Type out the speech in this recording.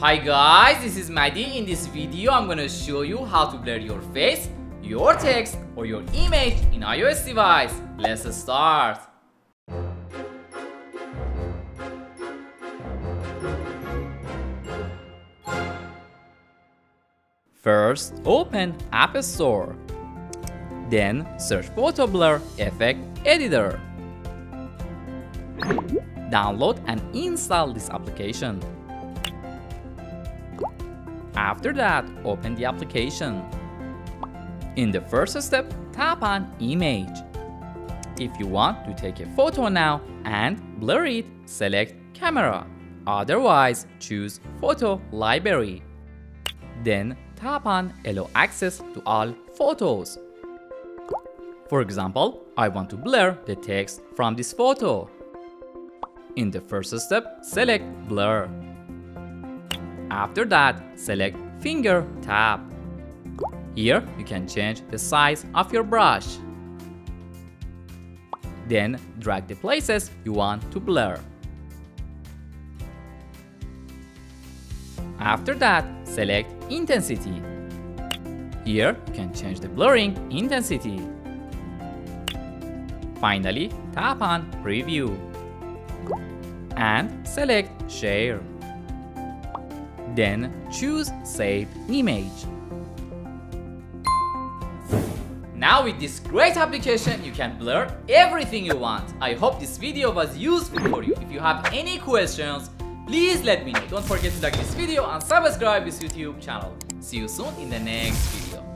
Hi guys, this is Madi. In this video, I'm gonna show you how to blur your face, your text, or your image in iOS device. Let's start. First, open App Store. Then search Photo Blur Effect Editor. Download and install this application. After that, open the application. In the first step, tap on Image. If you want to take a photo now and blur it, select Camera. Otherwise, choose Photo Library. Then tap on Allow access to all photos. For example, I want to blur the text from this photo. In the first step, select Blur. After that, select Finger Tap. Here, you can change the size of your brush. Then, drag the places you want to blur. After that, select Intensity. Here, you can change the blurring intensity. Finally, tap on Preview and select Share. Then choose Save Image. Now with this great application, you can blur everything you want. I hope this video was useful for you. If you have any questions, please let me know. Don't forget to like this video and subscribe this YouTube channel. See you soon in the next video.